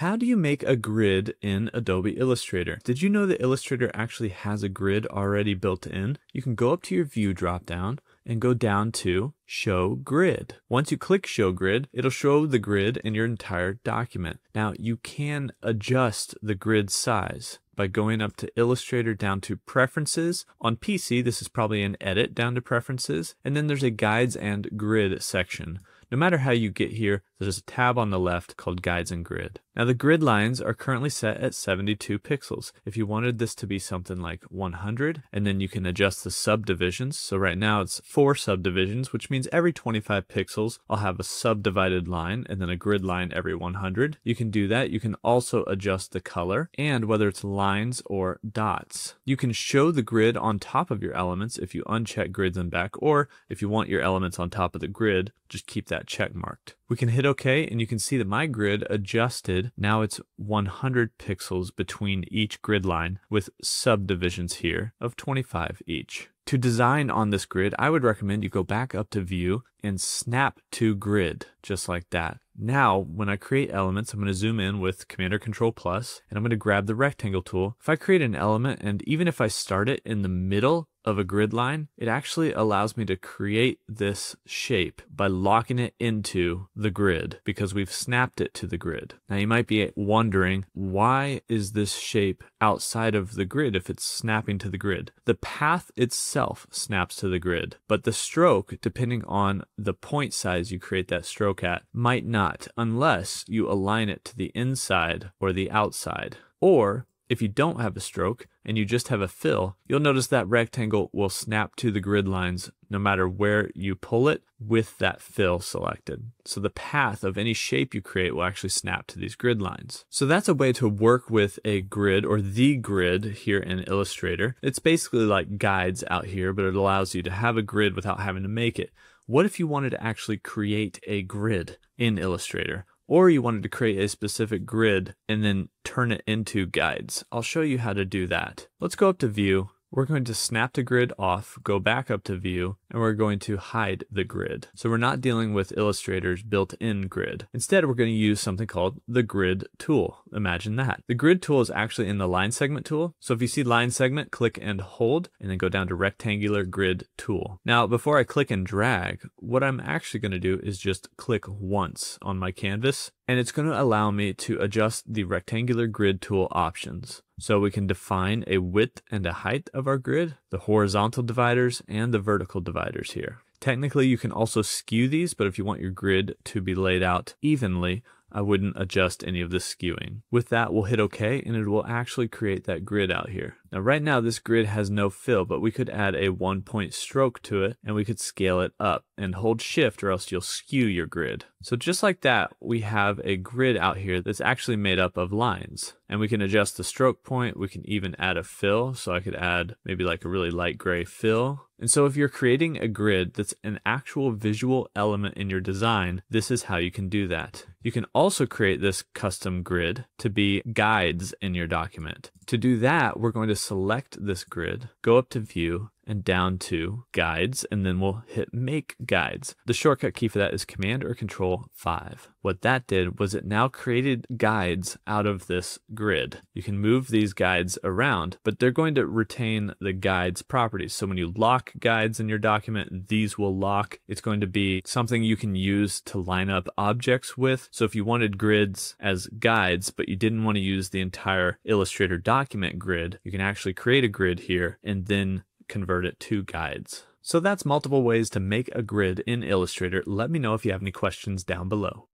How do you make a grid in Adobe Illustrator? Did you know that Illustrator actually has a grid already built in? You can go up to your View dropdown and go down to Show Grid. Once you click Show Grid, it'll show the grid in your entire document. Now, you can adjust the grid size by going up to Illustrator down to Preferences. On PC, this is probably an Edit down to Preferences, and then there's a Guides and Grid section. No matter how you get here, there's a tab on the left called Guides and Grid. Now the grid lines are currently set at 72 pixels. If you wanted this to be something like 100, and then you can adjust the subdivisions. So right now it's four subdivisions, which means every 25 pixels I'll have a subdivided line and then a grid line every 100. You can do that. You can also adjust the color and whether it's lines or dots. You can show the grid on top of your elements if you uncheck Grids In Back, or if you want your elements on top of the grid, just keep that check marked. We can hit OK and you can see that my grid adjusted. Now it's 100 pixels between each grid line with subdivisions here of 25 each. To design on this grid, I would recommend you go back up to view and snap to grid, just like that. Now, when I create elements, I'm going to zoom in with Command or Control plus, and I'm going to grab the rectangle tool. If I create an element, and even if I start it in the middle of a grid line, it actually allows me to create this shape by locking it into the grid because we've snapped it to the grid. Now you might be wondering, why is this shape outside of the grid if it's snapping to the grid? The path itself snaps to the grid, but the stroke, depending on the point size you create that stroke at, might not unless you align it to the inside or the outside. Or if you don't have a stroke and you just have a fill, you'll notice that rectangle will snap to the grid lines no matter where you pull it with that fill selected. So the path of any shape you create will actually snap to these grid lines. So that's a way to work with a grid or the grid here in Illustrator. It's basically like guides out here, but it allows you to have a grid without having to make it. What if you wanted to actually create a grid in Illustrator? Or you wanted to create a specific grid and then turn it into guides. I'll show you how to do that. Let's go up to view we're going to snap the grid off, go back up to view, and we're going to hide the grid. So we're not dealing with Illustrator's built-in grid. Instead, we're going to use something called the grid tool. Imagine that. The grid tool is actually in the line segment tool. So if you see line segment, click and hold, and then go down to rectangular grid tool. Now, before I click and drag, what I'm actually going to do is just click once on my canvas, and it's going to allow me to adjust the rectangular grid tool options. So we can define a width and a height of our grid, the horizontal dividers and the vertical dividers here. Technically, you can also skew these, but if you want your grid to be laid out evenly, I wouldn't adjust any of the skewing. With that, we'll hit OK and it will actually create that grid out here. Now right now this grid has no fill, but we could add a one point stroke to it and we could scale it up and hold shift or else you'll skew your grid. So just like that, we have a grid out here that's actually made up of lines and we can adjust the stroke point. We can even add a fill. So I could add maybe like a really light gray fill. And so if you're creating a grid that's an actual visual element in your design, this is how you can do that. You can also create this custom grid to be guides in your document. To do that, we're going to select this grid, go up to view, and down to guides, and then we'll hit make guides. The shortcut key for that is command or control 5. What that did was it now created guides out of this grid. You can move these guides around, but they're going to retain the guides properties. So when you lock guides in your document, these will lock. It's going to be something you can use to line up objects with. So if you wanted grids as guides, but you didn't want to use the entire Illustrator document grid, you can actually create a grid here and then convert it to guides. So that's multiple ways to make a grid in Illustrator. Let me know if you have any questions down below.